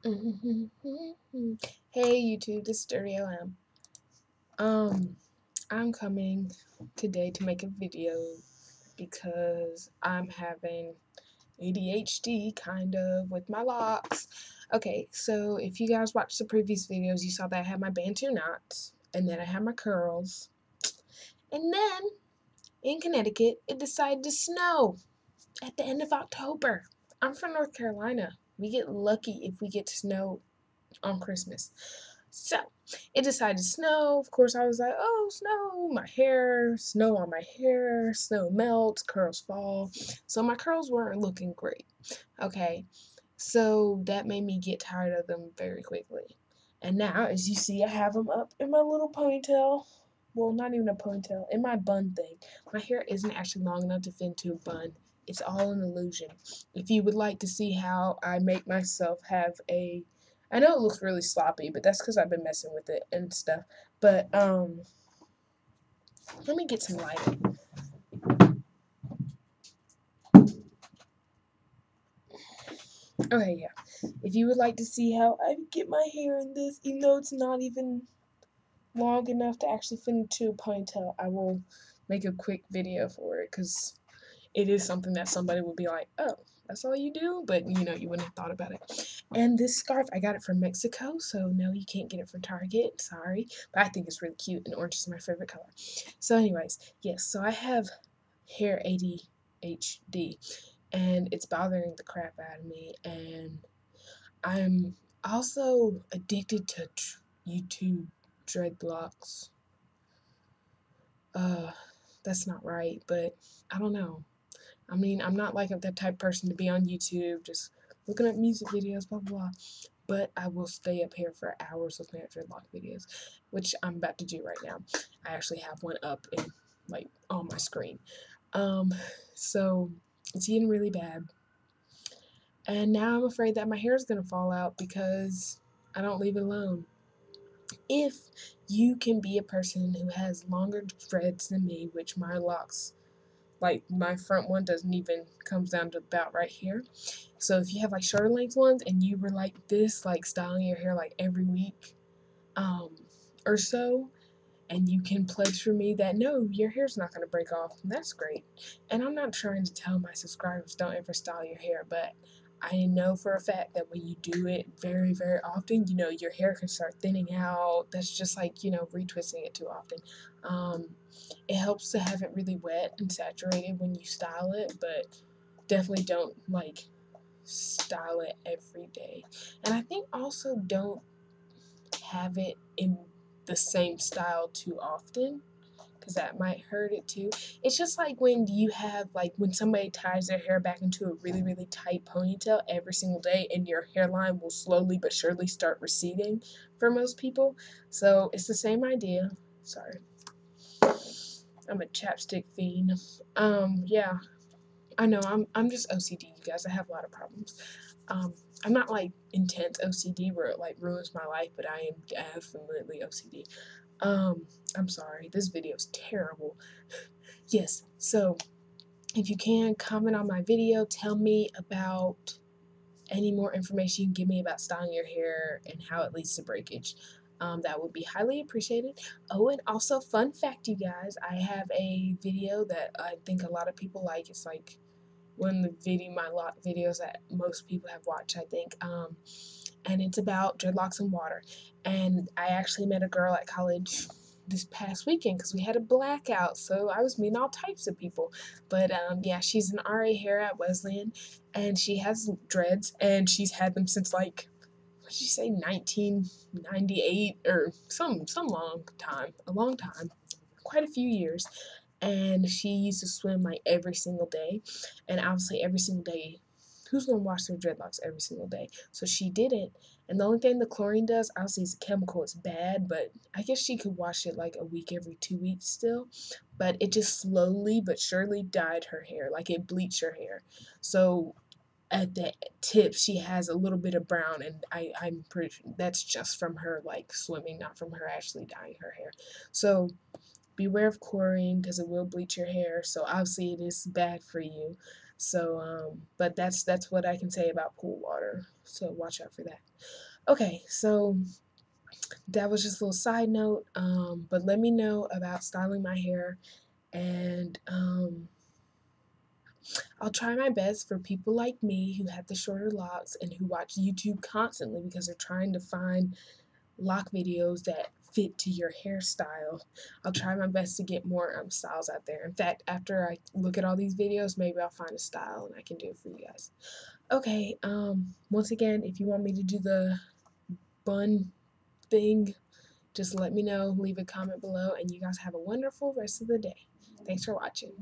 hey YouTube, this is Dirty LM. Um, I'm coming today to make a video because I'm having ADHD kind of with my locks. Okay, so if you guys watched the previous videos, you saw that I had my bantu knots, and then I had my curls, and then in Connecticut, it decided to snow at the end of October. I'm from North Carolina. We get lucky if we get to snow on Christmas. So it decided to snow. Of course, I was like, oh, snow, my hair, snow on my hair, snow melts, curls fall. So my curls weren't looking great. Okay, so that made me get tired of them very quickly. And now, as you see, I have them up in my little ponytail. Well, not even a ponytail, in my bun thing. My hair isn't actually long enough to fit into a bun. It's all an illusion. If you would like to see how I make myself have a I know it looks really sloppy, but that's because I've been messing with it and stuff. But, um, let me get some lighting. Okay, yeah. If you would like to see how I get my hair in this, even though it's not even long enough to actually fit into a ponytail, I will make a quick video for it because it is something that somebody would be like, oh, that's all you do, but you know, you wouldn't have thought about it. And this scarf, I got it from Mexico, so no, you can't get it from Target, sorry. But I think it's really cute, and orange is my favorite color. So anyways, yes, so I have hair ADHD, and it's bothering the crap out of me, and I'm also addicted to YouTube dreadlocks. Uh, that's not right, but I don't know. I mean, I'm not like that type person to be on YouTube just looking at music videos, blah, blah, blah. But I will stay up here for hours looking at dreadlock videos, which I'm about to do right now. I actually have one up in, like, on my screen. Um, so, it's getting really bad. And now I'm afraid that my hair is going to fall out because I don't leave it alone. If you can be a person who has longer dreads than me, which my locks like my front one doesn't even comes down to about right here. So if you have like shorter length ones and you were like this like styling your hair like every week um or so and you can pledge for me that no your hair's not going to break off that's great. And i'm not trying to tell my subscribers don't ever style your hair but I know for a fact that when you do it very, very often, you know, your hair can start thinning out. That's just like, you know, retwisting it too often. Um, it helps to have it really wet and saturated when you style it, but definitely don't like style it every day. And I think also don't have it in the same style too often because that might hurt it too. It's just like when you have like when somebody ties their hair back into a really really tight ponytail every single day and your hairline will slowly but surely start receding for most people. So it's the same idea. Sorry. I'm a chapstick fiend. Um yeah. I know I'm I'm just OCD you guys. I have a lot of problems. Um I'm not like intense OCD where it like ruins my life, but I am definitely OCD. Um, I'm sorry, this video is terrible. yes, so if you can comment on my video, tell me about any more information you can give me about styling your hair and how it leads to breakage. Um, that would be highly appreciated. Oh, and also, fun fact, you guys, I have a video that I think a lot of people like. It's like one of the video, my lot videos that most people have watched, I think. Um, and it's about dreadlocks and water. And I actually met a girl at college this past weekend because we had a blackout, so I was meeting all types of people. But um, yeah, she's an RA here at Wesleyan, and she has dreads, and she's had them since like what did she say, 1998 or some some long time, a long time, quite a few years. And she used to swim like every single day, and obviously every single day who's going to wash their dreadlocks every single day? So she didn't. And the only thing the chlorine does, obviously, is a chemical. It's bad, but I guess she could wash it like a week every two weeks still. But it just slowly but surely dyed her hair. Like it bleached her hair. So at the tip she has a little bit of brown and I, I'm pretty that's just from her like swimming, not from her actually dyeing her hair. So beware of chlorine because it will bleach your hair. So obviously it is bad for you. So, um, but that's that's what I can say about pool water. So watch out for that. Okay, so that was just a little side note. Um, but let me know about styling my hair, and um, I'll try my best for people like me who have the shorter locks and who watch YouTube constantly because they're trying to find lock videos that fit to your hairstyle. I'll try my best to get more um, styles out there. In fact, after I look at all these videos, maybe I'll find a style and I can do it for you guys. Okay, um, once again, if you want me to do the bun thing, just let me know, leave a comment below, and you guys have a wonderful rest of the day. Thanks for watching.